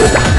Yeah.